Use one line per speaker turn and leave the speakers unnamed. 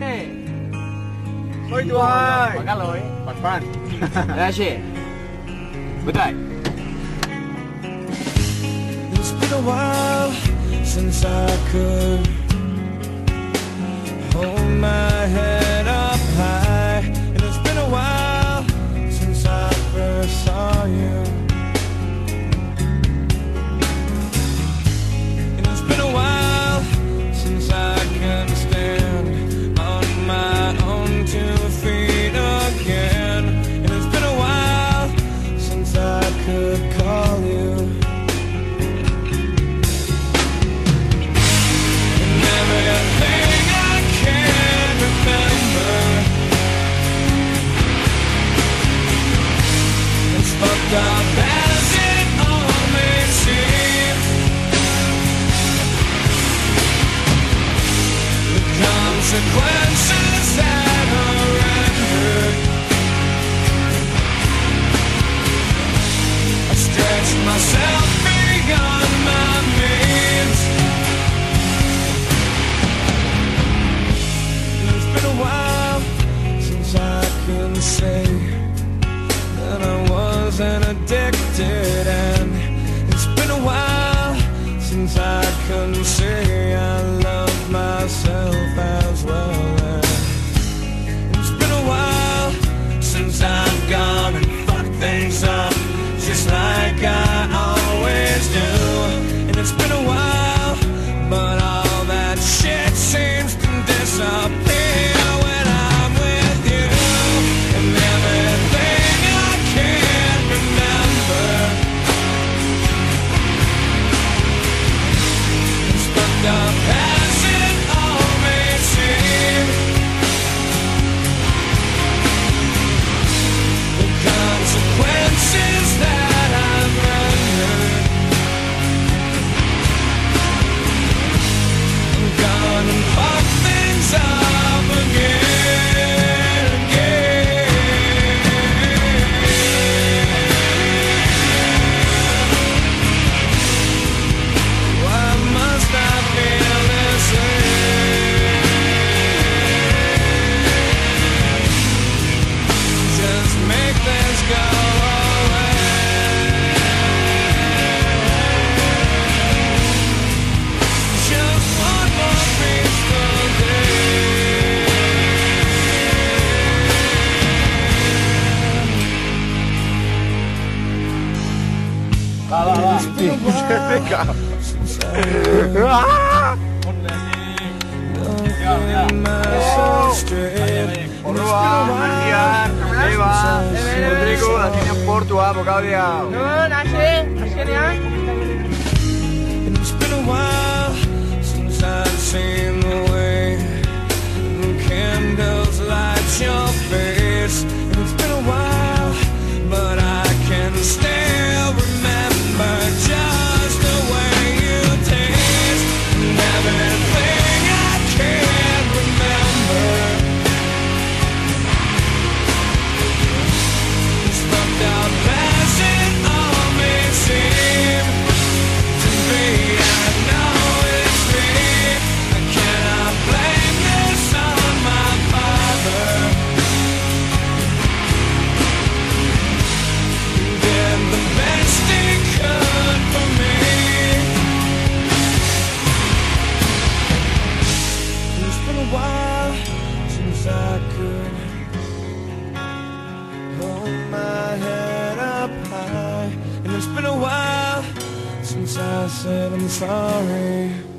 Hey. Ôi chú ơi. Bạn gắt lối. Bạn fan. Đây chị. Bữa đây. It's been a while since I could hold my head consequences that are. I stretch myself beyond my means. It's been a while since I can say that I wasn't addicted, and it's been a while since I can say. it's been a while. Va, va, va. Portua, vocabia. No, no, no, no, no, no, no, I said I'm sorry.